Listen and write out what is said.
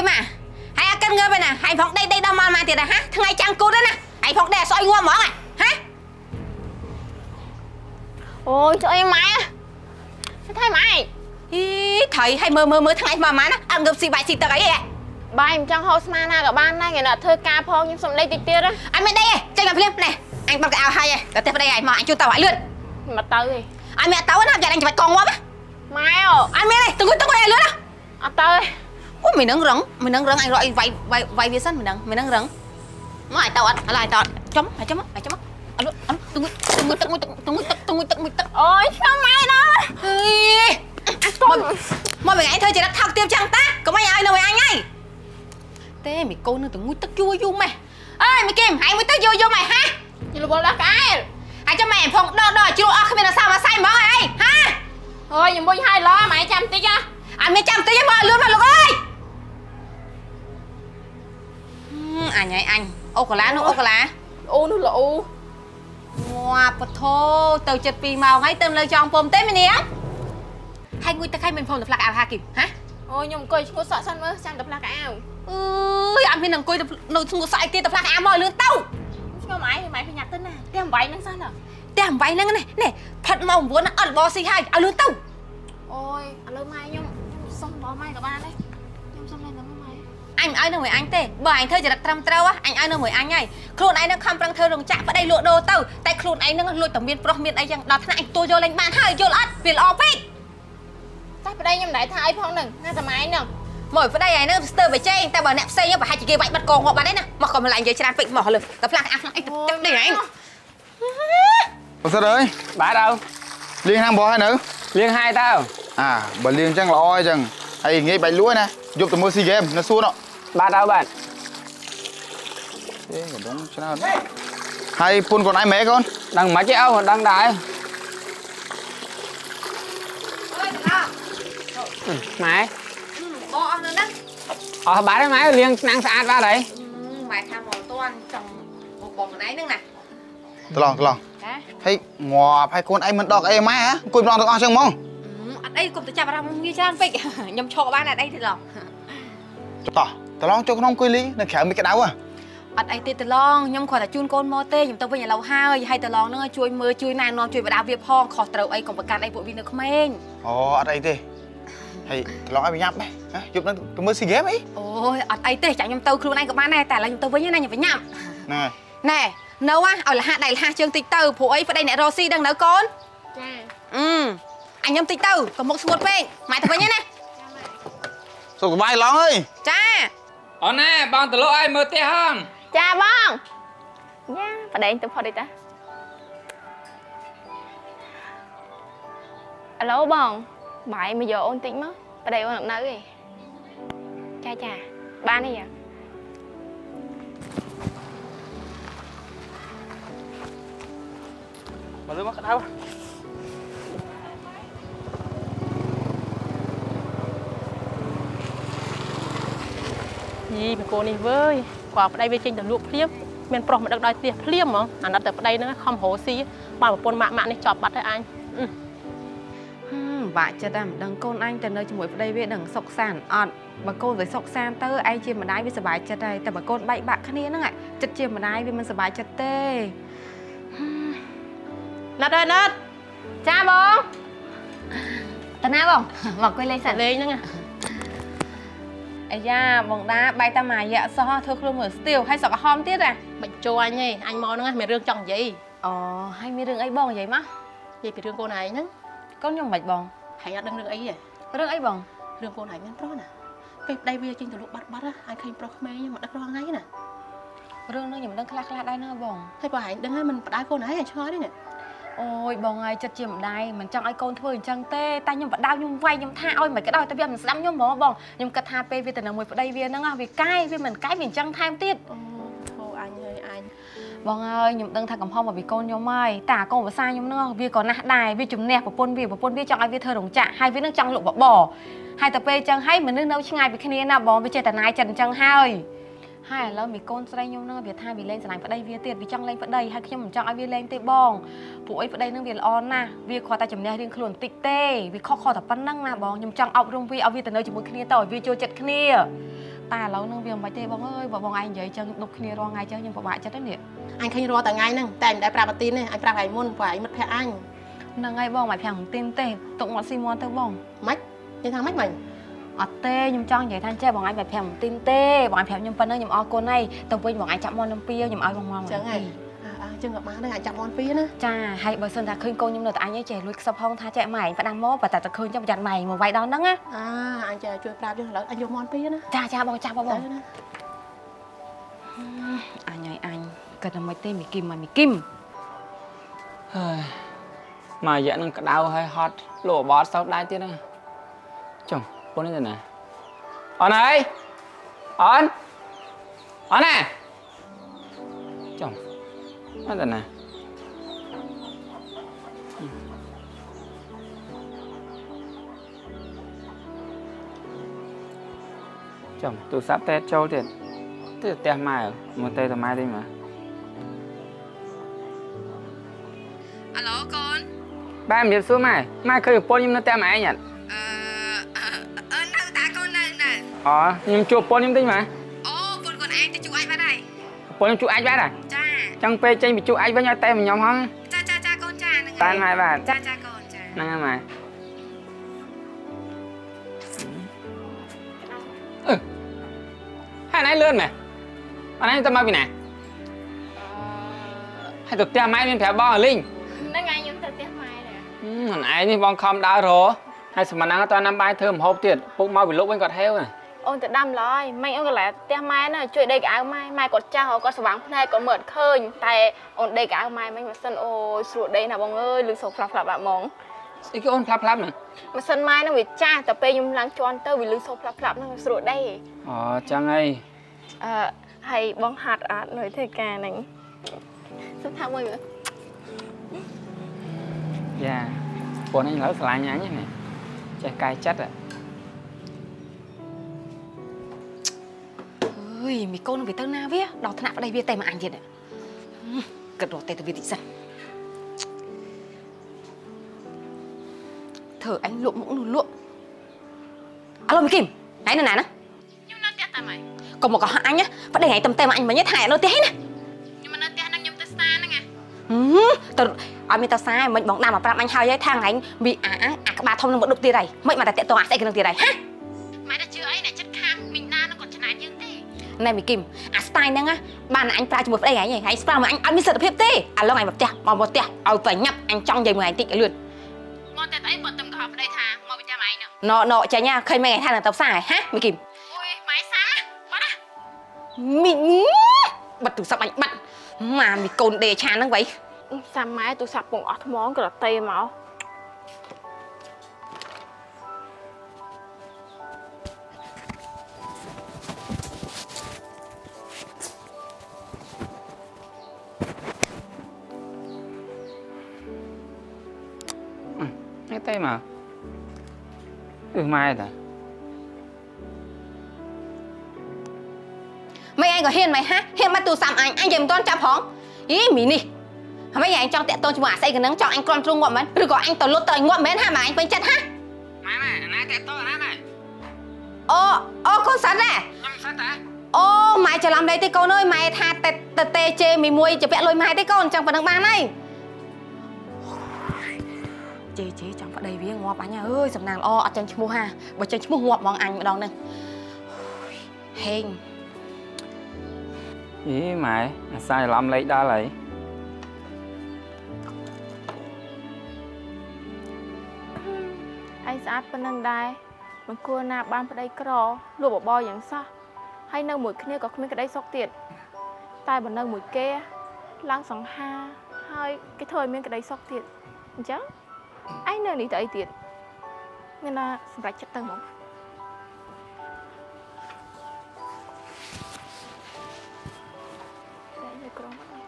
គេមកហើយអាកិនងើបឯណាហើយផងដេកដេកដល់មកមកទៀតហ៎ថ្ងៃចាំងគូតណាហើយផងដេកស្អុយងំហ្មងហ៎អូយចុះអីម៉ែថៃម៉ែអីថៃហើយមើលមើលមើលថ្ងៃមកមកណាអត់ងើបស៊ីបាយស៊ីទឹកអីហ៎បាយមិនចង់ហូបស្មាណាក៏បានដែរគេ nak ធ្វើការផងខ្ញុំសុំដេកតិចទៀតអញមិនដេកទេចេញមកភ្លាមណែអញបាត់កៅអៅហើយតែទេប្តីអញមកអញជួយទៅឲ្យលឿនមកទៅទេអញមានទៅណាចាំអញច្បាច់កងងាប់ម៉ែអូអញមានទេទៅទៅឲ្យលឿនណាអត់ទៅទេ អូមិននឹងរឹងមិននឹងរឹងអញរកអីវាយវាយវាយវាសិនមិននឹងមិននឹងរឹងមកឲ្យទៅអត់ឥឡូវឲ្យទៅអត់ចំឲ្យចំឲ្យចំអត់អត់ទៅមួយទឹកមួយទឹកមួយទឹកមួយទឹកមួយទឹកអូយឆ្ងម៉ែដល់ហេមកមកវិញឯងធ្វើជារត់ថោកទៀបចឹងតាកុំឲ្យឲ្យនៅឲ្យអញហើយទេមីកូននឹងទៅមួយទឹកយូរយូរម៉េះអើយមីគឹមហើយមួយទឹកយូរយូរម៉េះហាខ្ញុំរវល់ដល់ក្អែលហើយចាំម៉ែផងដកដកជ្រុះអស់គ្មានអសាមកសៃហ្មងអីហាអូយខ្ញុំមុញឲ្យឡម៉ែចាំតិចណាអញមានចាំតិចមកលឿនមកលោកអើយ អញហើយអញអូកាឡានោះអូកាឡាអូនោះល្អងាប់ពធទៅចិត្ត2ម៉ោងហើយទៅនៅចង់ពុំទេមីនាងហើយងុយទឹកហើយមិនភុំទៅផ្លាក់អាវហាគីមហាអូយខ្ញុំអង្គុយឈ្ងុយសក់សិនមើលចាំតែផ្លាស់កៅអៅអើយអត់មានអង្គុយនៅស្ងួតស្អែកទៀតទៅផ្លាស់អាវមកលឿនទៅឆ្ងម៉ែម៉ែប្រញាប់ទៅណាតែអំបៃនឹងសិនផ្ទះអំបៃហ្នឹងនេះនេះផិតមក9អត់បស៊ីហើយឲ្យលឿនទៅអូយឥឡូវម៉ែខ្ញុំខ្ញុំសុំបងម៉ែក៏បានដែរខ្ញុំសុំ lên ទៅម៉ែ អញមិនឲ្យនៅមួយអញទេបើអញធ្វើចរិតត្រឹមត្រូវអញឲ្យនៅមួយអញហើយខ្លួនឯងនឹងខំប្រឹងធ្វើរោងចក្រប្តីលក់ដូរទៅតែខ្លួនឯងនឹងលួចតែមានប្រុសមានអីចឹងដល់ថ្នាក់អញទទួលយកលេងបានហើយយល់អត់វាល្អពេកចាស់ប្តីខ្ញុំមិនដែរថាអីផងហ្នឹងណាតែម៉ែហ្នឹងមកប្តីឯងនឹងស្ទើរបច្ចេកតែបើអ្នកផ្សេងប្រហែលជាគេវាយបាត់កងងាប់បាត់ទេណាមកកុំឡាញនិយាយច្រើនពេកមកលើតែផ្លាស់អាផ្លាស់អីទឹកនេះឯងបើសិនអើយបាទអើលៀងហាងបោះហើយនៅលៀងហើយតើអាបើលៀងអញ្ចឹងល្អអញ្ចឹងហើយងាយបាច់លួយណាយកទៅមើលស៊ីហ្គេមនៅសួននោះ បាទអើបាទអេកណ្ដុងច្រើនហើយពុនកូនឯងម៉ែកូនដឹងមិនទេអើមិនដឹងដែរអើយតាម៉ែបងអស់នៅហ្នឹងអស់បាទហើយម៉ែលៀងឆ្នាំងស្អាតបាទហើយម៉ែថាមកតន់ចង់មកបងខ្លួនឯងហ្នឹងណាត្រឡងត្រឡងចាហើយងាប់ហើយកូនឯងមិនដកអីម៉ែហ៎អង្គុយម្ដងទាំងអស់អញ្ចឹងហ្មងអត់អីកុំទៅចាប់អារម្មណ៍ងាយច្រើនពេកខ្ញុំឈរបានអត់អីទេឡងតោះ ត្រឡងចូលក្នុងអង្គុយលីនៅក្រៅមិនក្តៅហ៎អត់អីទេតឡងខ្ញុំគ្រាន់តែជូនកូនមកទេខ្ញុំទៅវិញឥឡូវហើយហើយតឡងហ្នឹងជួយមើលជួយណែនាំជួយបដាវាផងខុសត្រូវអីកុំប្រកាន់អីពួកវានៅក្មេងអូអត់អីទេហើយត្រឡងឲ្យប្រញាប់ហ៎យប់ហ្នឹងទៅមើលស៊ីហ្គេមអីអូយអត់អីទេចាខ្ញុំទៅខ្លួនឯងក៏បានដែរតែឥឡូវខ្ញុំទៅវិញណាខ្ញុំបញ្ញាប់ហ្នឹងហើយណែនៅហ่ะឲ្យលះដៃលះជើងតិចទៅព្រោះអីប្តីអ្នករស់ស៊ីដឹងនៅកូនចាអឺអញខ្ញុំតិចទៅកុំមុខស្ងួតពេកម៉ែទៅវិញណាសុខសប្បាយឡងអើយចា អូនណាបងតលក់ឲ្យមើលផ្ទះហងចាបងយ៉ាប្តីទៅផុតអីតាឥឡូវបងបាយមកយកអូនតិចមកប្តីអូនអត់នៅទេចាចាបានទេយ៉ាមកលើមកក្តៅ យីមីកូននេះវើយគាត់ប្តីវាចេញទៅលក់ភ្លាមមានប្រុសមកដឹកដល់ផ្ទះភ្លាមហ្មងអាណិតតែប្តីហ្នឹងខំរោស៊ីបានប្រពន្ធម៉ាក់ម៉ាក់នេះជាប់បាត់ហើយអញហឹមបាក់ចិត្តតែមិនដឹងកូនអញទៅនៅជាមួយប្តីវាដឹងសុខសាន្តអត់បើកូនវាសុខសាន្តទៅឯងជាម្ដាយវាសុបាយចិត្តហើយតែបើកូនបែកបាក់គ្នាហ្នឹងឯងចិត្តជាម្ដាយវាមិនសុបាយចិត្តទេហឹមណាត់ហើយណាត់ចាបងតាណាបងមកអង្គុយលេងសិនលេងហ្នឹង អាយ៉ាបងដាបែកតាម៉ាយៈសោះធ្វើខ្លួនមើលស្ទៀវហើយសក់ក្រហមទៀតហ៎បញ្ចូលអញទេអញមកហ្នឹងមានរឿងចង់និយាយអូហើយមានរឿងអីបងនិយាយមកនិយាយពីរឿងកូនឯងហ្នឹងកូនខ្ញុំមិនបងហើយអត់ដឹងរឿងអីទេរឿងអីបងរឿងកូនឯងមានប្រុសណាពេលប្តីវាចេញទៅលក់បាត់បាត់ហើយឃើញប្រុសក្មេងមកដឹករងថ្ងៃណារឿងហ្នឹងខ្ញុំមិនដឹងខ្លះខ្លះដែរណាបងហើយបើឯងដឹងហើយមិនបដៅកូនឯងឯងឆ្ងល់ទេនេះ អូយបងហើយចិត្តជាម្ដាយមិនចង់ឲ្យកូនធ្វើអញ្ចឹងទេតែខ្ញុំបដៅខ្ញុំវាយខ្ញុំថាឲ្យមិនក៏ដោយតែវាមិនស្ដាប់ខ្ញុំហ្មងបងខ្ញុំគិតថាពេលវាទៅនៅមួយប្តីវាហ្នឹងវាកាយវាមិនកាយវាអញ្ចឹងថែមទៀតអូធោអញហើយអញបងហើយខ្ញុំដឹងថាកំហុសមកពីកូនខ្ញុំហើយតែអាកូនភាសាខ្ញុំហ្នឹងវាក៏ណាស់ដែរវាជំនះប្រពន្ធវាប្រពន្ធវាចង់ឲ្យវាធ្វើរោងចក្រហើយវានឹងចង់លក់បបរហើយតែពេលអញ្ចឹងហើយមនុស្សនៅឆ្ងាយពីគ្នាណាបងវាចេះតែណាយចិត្តអញ្ចឹងហើយ ហើយឥឡូវមីកូនស្រីខ្ញុំហ្នឹងវាថាវាលេងស្រឡាញ់ប្តីវាទៀតវាចង់លេងប្តីហើយខ្ញុំមិនចង់ឲ្យវាលេងទេបងព្រោះអីប្តីហ្នឹងវាល្អណាស់វាគ្រាន់តែជំនះរៀងខ្លួនបន្តិចទេវាខុសខុសតែប៉ុណ្្នឹងណាបងខ្ញុំចង់អប់រំវាឲ្យវាទៅនៅជាមួយគ្នាតឲ្យវាចូលចិត្តគ្នាតែឥឡូវនឹងវាមិនបាច់ទេបងអើយបើបងឯងនិយាយចឹងដុកគ្នារាល់ថ្ងៃចឹងខ្ញុំពិបាកចិត្តណាស់នេះអញឃើញរាល់តែថ្ងៃហ្នឹងតែមិនដែលប្រាប់អាទីនទេអញប្រាប់ថ្ងៃមុនព្រោះឯងមិត្តភក្តិអញហ្នឹងហើយបងមិនប្រាំងទីនទេទុកមាត់ស៊ីមាន់ទៅបងម៉េចនិយាយថាម៉េចមិញ អត់ទេខ្ញុំចង់និយាយថាចេះបងឯងមិនប្រាំងទីនទេបងឯងប្រាប់ខ្ញុំប៉ុណ្ណឹងខ្ញុំអរគុណហើយទៅវិញបងឯងចាប់មាន់នឹងពីខ្ញុំឲ្យបងមកចឹងហើយអើអើចឹងក៏បានដែរអញចាប់មន់ពីរណាចាហើយបើសិនថាឃើញកូនខ្ញុំនៅតែអញឯងចេះលួចខ្សឹបហងថាចេះម៉ែឯងផ្ដាំមកបើតែតែឃើញចាំប្រយ័ត្នម៉ែឯងមកវាយដល់ហ្នឹងណាអាអញចេះជួយប្រាប់យើងឥឡូវអញយកមន់ពីរណាចាចាបងចាបងបងទៅណាអញហើយអញគិតថាមិនទេមីគីមមកមីគីមហើយមករយៈនឹងក្តៅហើយហត់លោកបត់សោកដែរទៀតហ្នឹងចុះពុននេះទៅណាអូនអើយអូនអូនណាចុះ អត់ទៅណាចុះទូរស័ព្ទតែចូលទៀតទៅផ្ទះម៉ែមកទៅទៅម៉ែទេមើលអាឡូកូនបាទជំរាបសួរម៉ែម៉ែឃើញប្អូខ្ញុំជួបប្រពន្ធខ្ញុំតិចម៉ែអូពុនកូនឯងទៅជួអញបាត់ហើយប្រពន្ធខ្ញុំជួបអាចបាទហ៎ចាចឹងពេលចេញពីជួបអាចវិញឲ្យតែខ្ញុំហងចាចាចាកូនចាហ្នឹងតានម៉ែបាទចាចាកូនចាហ្នឹងហើយម៉ែអឺហើយណៃលឿនម៉ែអណៃទៅមកពីណាហើយទៅផ្ទះម៉ែមានប្រាប់បងឲ្យលីងហ្នឹងហើយខ្ញុំទៅផ្ទះម៉ែដែរហឹមអនឯងនេះបងខំដើររហើយសមណ្ណងតើណាំបាយធ្វើម្ហូបទៀតពុកមកពីលោកវិញគាត់ហេវណា អូនទៅដាំឡើយមិញអូនកន្លែងផ្ទះម៉ែណាជួយដេកកៅម៉ែម៉ែគាត់ចាស់គាត់ស្វាងភ្នែកគាត់មើលអត់ឃើញតែអូនដេកកៅម៉ែមិញម៉ាស៊ីនអូយស្រួលដេកណាបងអើយលឺសូរផ្លាប់ផ្លាប់បាក់ហ្មងស្អីគេអូនផ្លាប់ផ្លាប់ហ្នឹងម៉ាស៊ីនម៉ែហ្នឹងវាចាស់តែពេលខ្ញុំឡើងជន់ទៅវាលឺសូរផ្លាប់ផ្លាប់ហ្នឹងស្រួលដេកអូចឹងហើយអឺហើយបងហាត់អត់នៅធ្វើការហ្នឹងសុំថាមួយមើលយ៉ាប្រពន្ធឯងឥឡូវស្រឡាញ់អញហ្នឹងណាចេះកាយចិត្តហ៎ យមីកូននឹងវាទៅណាវាដល់ថ្នាក់ប្តីវាតែមកអញទៀតហឹមគិតរត់តែទៅវាតិចសិនធ្វើអញលក់មុខនោះលក់អាឡូមីគីមឯងនៅណាណាខ្ញុំនៅផ្ទះតែម៉ែកុំមកកោះអញណាប្តីឯងតំតែមកអញមិញទេថែនៅផ្ទះឯណាខ្ញុំនៅផ្ទះហ្នឹងខ្ញុំទៅស្តាហ្នឹងណាហឹមទៅឲ្យមានតសាមិនបងដាំមកប្រាប់អញហើយហើយថាថ្ងៃវាអាអាក្បាលធំនឹងមកដុកទៀតហើយមិនមកតែតាក់តងអាស្អីគេនឹងទៀតហើយហា ណែមីគីមអាស្ទាយហ្នឹងណាបានអញប្រើជាមួយប្តីឯងឯងឯងស្ប្រើមកអញអត់មានសិទ្ធិភាពទេឥឡូវឯងមកផ្ទះមកមកផ្ទះឲ្យប្រញាប់អញចង់និយាយមួយឯងតិចឲ្យលឿនមកតែអីបើទៅកោប្តីថាមកពីផ្ទះម៉ែហ្នឹងណណចាញ់ណាឃើញមែនឯងថានឹងទៅផ្សារហើយហាមីគីមអូយម៉ែសាបាត់ណាមីបិទទូរស័ព្ទអញបាត់ម៉ាមីកូនដេឆានហ្នឹងវៃសាំម៉ែទូរស័ព្ទពងអស់ថ្មក៏រទេមក Nghe tay mà Ừ mai ta មិនឯងក៏ហ៊ានមិនហាហ៊ានមកទូរស័ព្ទអញអញនិយាយមិនទាន់ចាប់ផងយីមីនេះហើយឯងចង់តាក់ទងជាមួយអាស្អីកណ្ដឹងចង់អញគ្រាន់ទ្រង់ងាប់មែនឬក៏អញទៅលុតទៅឲ្យងាប់មែនហាមកអញពេញចិត្តហា Mai mai, nãy tay to nãy này អូអូកូនសិនណា Nhưng sao ta អូម៉ែច្រឡំដៃទេកូនអើយម៉ែថាតែតែទេជេមីមួយជាពាក់លុយម៉ែទេកូនចង់ប៉ុណ្្នឹងបានហើយ ជេជេចង់ប្តីវាងាប់អញអើយសំណាងល្អអត់ចាញ់ឈ្មោះហាបើចាញ់ឈ្មោះងាប់ហ្មងអញម្ដងហ្នឹងហេង Ý mày, sai lầm lấy đó lại ឯងស្អាតប៉ុណ្ណឹងដែរមិនគួរណាបានប្តីក្រលក់បបរយ៉ាងសោះហើយនៅមួយគ្នាក៏គ្មានក្តីសុខទៀតតែបើនៅមួយគេឡើងសង្ហាហើយគេធ្វើឲ្យមានក្តីសុខទៀតអញ្ចឹង ឯងនៅនេះទៅអីទៀតមានណាសម្រាប់ចិត្តទៅមកតែនៅក្រុមហ្នឹង